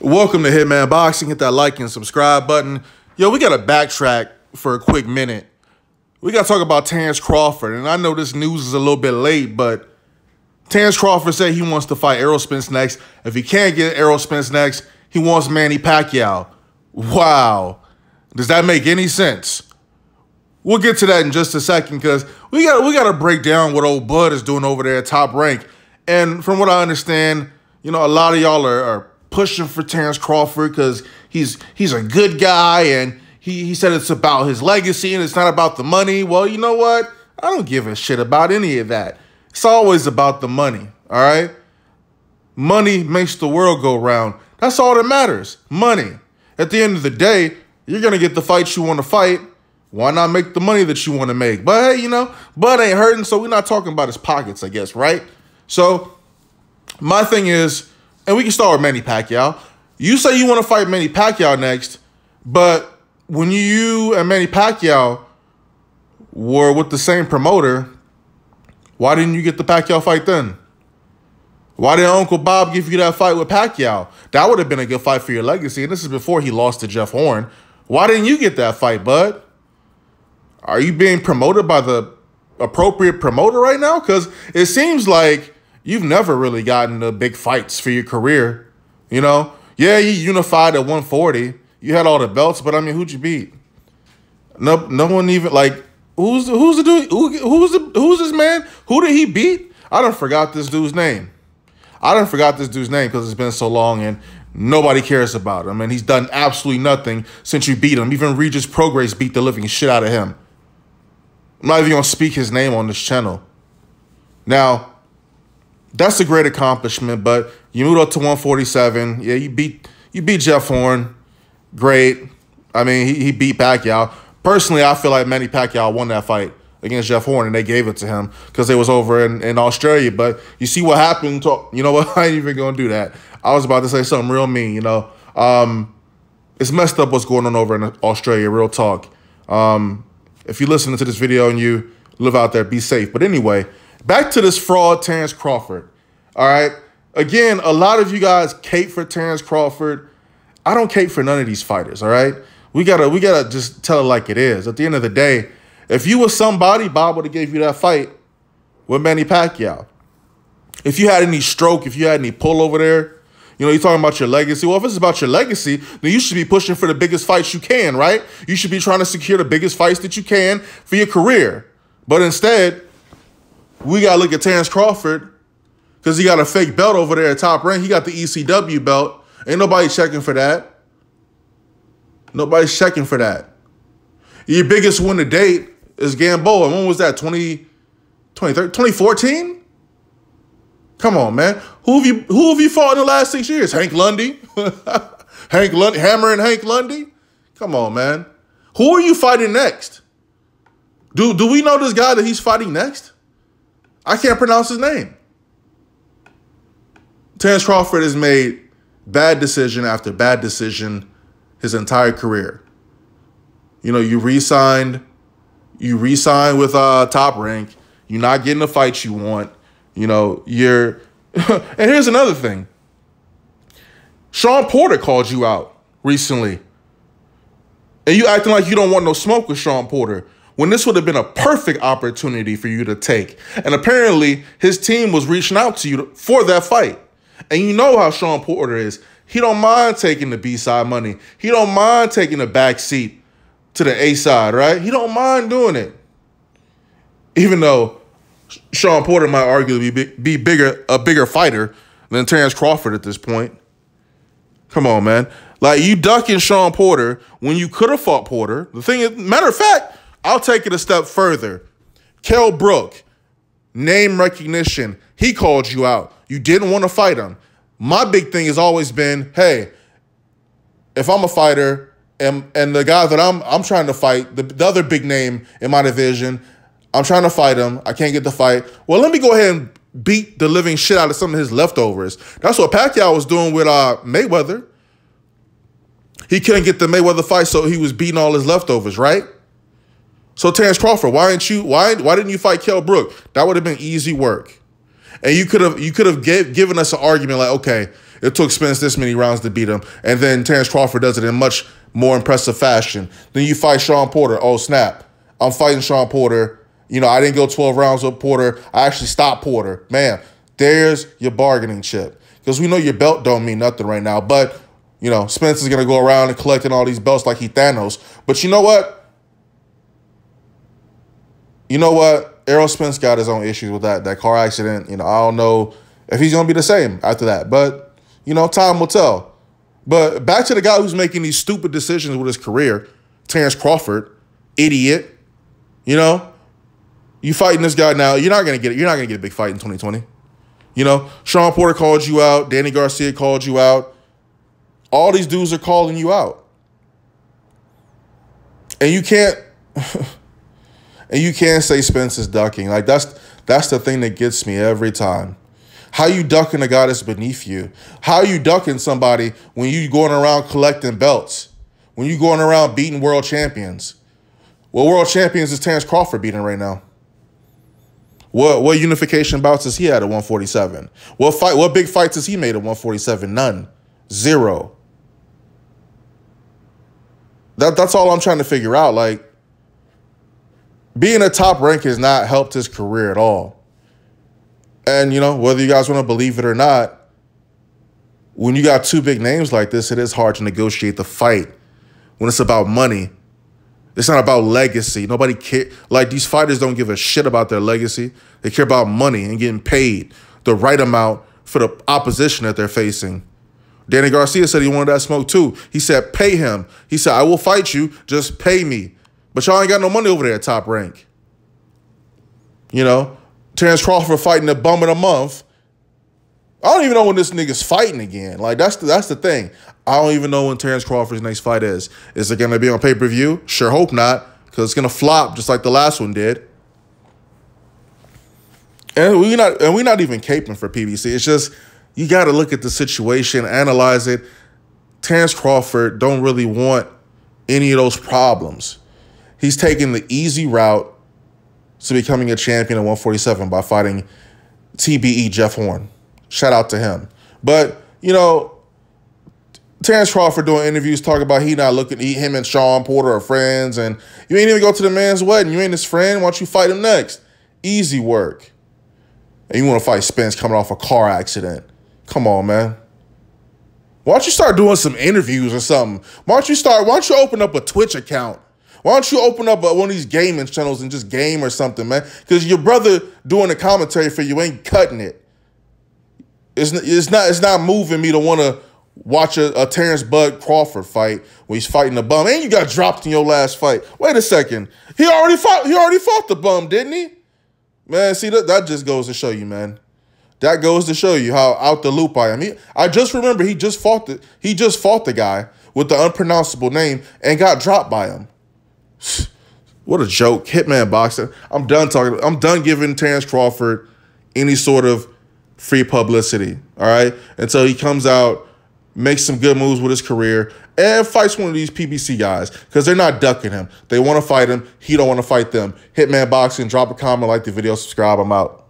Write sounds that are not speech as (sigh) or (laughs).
Welcome to Hitman Boxing. Hit that like and subscribe button. Yo, we got to backtrack for a quick minute. We got to talk about Terence Crawford. And I know this news is a little bit late, but Terence Crawford said he wants to fight Errol Spence next. If he can't get Errol Spence next, he wants Manny Pacquiao. Wow. Does that make any sense? We'll get to that in just a second because we got we got to break down what old Bud is doing over there at Top Rank. And from what I understand, you know, a lot of y'all are, are pushing for Terence Crawford because he's he's a good guy and he, he said it's about his legacy and it's not about the money. Well, you know what? I don't give a shit about any of that. It's always about the money, all right? Money makes the world go round. That's all that matters. Money. At the end of the day, you're gonna get the fights you want to fight. Why not make the money that you want to make? But hey, you know, Bud ain't hurting, so we're not talking about his pockets, I guess, right? So my thing is, and we can start with Manny Pacquiao. You say you want to fight Manny Pacquiao next, but when you and Manny Pacquiao were with the same promoter, why didn't you get the Pacquiao fight then? Why did Uncle Bob give you that fight with Pacquiao? That would have been a good fight for your legacy. And this is before he lost to Jeff Horn. Why didn't you get that fight, bud? Are you being promoted by the appropriate promoter right now? Because it seems like you've never really gotten the big fights for your career. You know, yeah, you unified at 140. You had all the belts, but I mean, who'd you beat? No, no one even like who's who's the dude? Who, who's the who's this man? Who did he beat? I don't forgot this dude's name. I don't forgot this dude's name because it's been so long and nobody cares about him. And he's done absolutely nothing since you beat him. Even Regis Prograis beat the living shit out of him. I'm not even gonna speak his name on this channel. Now, that's a great accomplishment, but you moved up to 147. Yeah, you beat you beat Jeff Horn. Great. I mean, he, he beat Pacquiao. Personally, I feel like Manny Pacquiao won that fight against Jeff Horn, and they gave it to him because it was over in, in Australia. But you see what happened. To, you know what? (laughs) I ain't even to do that. I was about to say something real mean, you know. Um, it's messed up what's going on over in Australia, real talk. Um, if you're listening to this video and you live out there, be safe. But anyway, back to this fraud, Terence Crawford. All right. Again, a lot of you guys cape for Terence Crawford. I don't cape for none of these fighters, all right? We gotta we gotta just tell it like it is. At the end of the day, if you were somebody, Bob would have gave you that fight with Manny Pacquiao. If you had any stroke, if you had any pull over there, you know, you're talking about your legacy. Well, if it's about your legacy, then you should be pushing for the biggest fights you can, right? You should be trying to secure the biggest fights that you can for your career. But instead, we got to look at Terence Crawford because he got a fake belt over there at top rank. He got the ECW belt. Ain't nobody checking for that. Nobody's checking for that. Your biggest win to date is Gamboa. When was that? 20, 2014? Come on, man. Who have you who have you fought in the last six years? Hank Lundy? (laughs) Hank Lundy, Hammer and Hank Lundy? Come on, man. Who are you fighting next? Do do we know this guy that he's fighting next? I can't pronounce his name. Terence Crawford has made bad decision after bad decision his entire career. You know, you re-signed, you re-signed with uh top rank, you're not getting the fights you want. You know, you're (laughs) and here's another thing. Shawn Porter called you out recently. And you acting like you don't want no smoke with Shawn Porter when this would have been a perfect opportunity for you to take. And apparently his team was reaching out to you for that fight. And you know how Shawn Porter is. He don't mind taking the B side money. He don't mind taking the back seat to the A side, right? He don't mind doing it. Even though Shawn Porter might arguably be, be bigger, a bigger fighter than Terence Crawford at this point. Come on, man. Like you ducking Shawn Porter when you could have fought Porter. The thing is, matter of fact, I'll take it a step further. Kell Brook, name recognition. He called you out. You didn't want to fight him. My big thing has always been, hey, if I'm a fighter and and the guy that I'm I'm trying to fight, the, the other big name in my division, I'm trying to fight him. I can't get the fight. Well, let me go ahead and beat the living shit out of some of his leftovers. That's what Pacquiao was doing with uh, Mayweather. He couldn't get the Mayweather fight, so he was beating all his leftovers, right? So Terence Crawford, why didn't you why why didn't you fight Kell Brook? That would have been easy work. And you could have you could have given us an argument like, okay, it took Spence this many rounds to beat him, and then Terence Crawford does it in much more impressive fashion. Then you fight Shawn Porter. Oh snap! I'm fighting Sean Porter. You know, I didn't go 12 rounds with Porter. I actually stopped Porter. Man, there's your bargaining chip. Because we know your belt don't mean nothing right now. But, you know, Spence is going to go around and collecting all these belts like he Thanos. But you know what? you know what? Errol Spence got his own issues with that that car accident. You know, I don't know if he's gonna be the same after that, but you know, time will tell. But back to the guy who's making these stupid decisions with his career, Terence Crawford, idiot. You know, you fighting this guy now. You're not gonna get it. You're not gonna get a big fight in 2020. You know, Shawn Porter called you out. Danny Garcia called you out. All these dudes are calling you out, and you can't. (laughs) And you can't say Spence is ducking. Like that's that's the thing that gets me every time. How you ducking a guy that's beneath you? How you ducking somebody when you going around collecting belts? When you going around beating world champions? What world champions is Terence Crawford beating right now? What what unification bouts has he had at 147? What fight? What big fights has he made at 147? None. Zero. That that's all I'm trying to figure out. Like, being a top rank has not helped his career at all. And, you know, whether you guys want to believe it or not, when you got two big names like this, it is hard to negotiate the fight when it's about money. It's not about legacy. Nobody care. Like these fighters don't give a shit about their legacy. They care about money and getting paid the right amount for the opposition that they're facing. Danny Garcia said he wanted that smoke too. He said, pay him. He said, I will fight you. Just pay me. But y'all ain't got no money over there at top rank. You know, Terence Crawford fighting a bum in a month. I don't even know when this nigga's fighting again. Like that's the, that's the thing. I don't even know when Terence Crawford's next fight is. Is it gonna be on pay per view? Sure, hope not, because it's gonna flop just like the last one did. And we're not and we're not even caping for PBC. It's just you got to look at the situation, analyze it. Terence Crawford don't really want any of those problems. He's taking the easy route to becoming a champion at 147 by fighting TBE Jeff Horn. Shout out to him. But, you know, Terence Crawford doing interviews talking about he not looking, he, him and Shawn Porter are friends, and you ain't even go to the man's wedding. You ain't his friend. Why don't you fight him next? Easy work. And you want to fight Spence coming off a car accident. Come on, man. Why don't you start doing some interviews or something? Why don't you start, why don't you open up a Twitch account why don't you open up uh, one of these gaming channels and just game or something, man? Because your brother doing the commentary for you ain't cutting it. It's, it's not it's not moving me to want to watch a, a Terence Bud Crawford fight when he's fighting the bum. And you got dropped in your last fight. Wait a second. He already fought, he already fought the bum, didn't he? Man, see, that, that just goes to show you, man. That goes to show you how out the loop I am. He, I just remember he just fought the he just fought the guy with the unpronounceable name and got dropped by him. What a joke. Hitman boxing. I'm done talking. I'm done giving Terence Crawford any sort of free publicity. All right. Until he comes out, makes some good moves with his career, and fights one of these PBC guys. Because they're not ducking him. They want to fight him. He don't want to fight them. Hitman boxing. Drop a comment, like the video, subscribe. I'm out.